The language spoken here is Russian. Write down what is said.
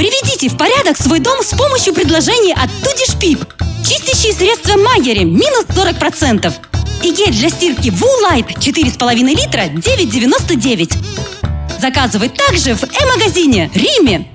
Приведите в порядок свой дом с помощью предложений от Тудиш Пип. Чистящие средства Майери минус 40%. И гель для стирки Woolite 4,5 литра 9,99. Заказывай также в э-магазине Риме.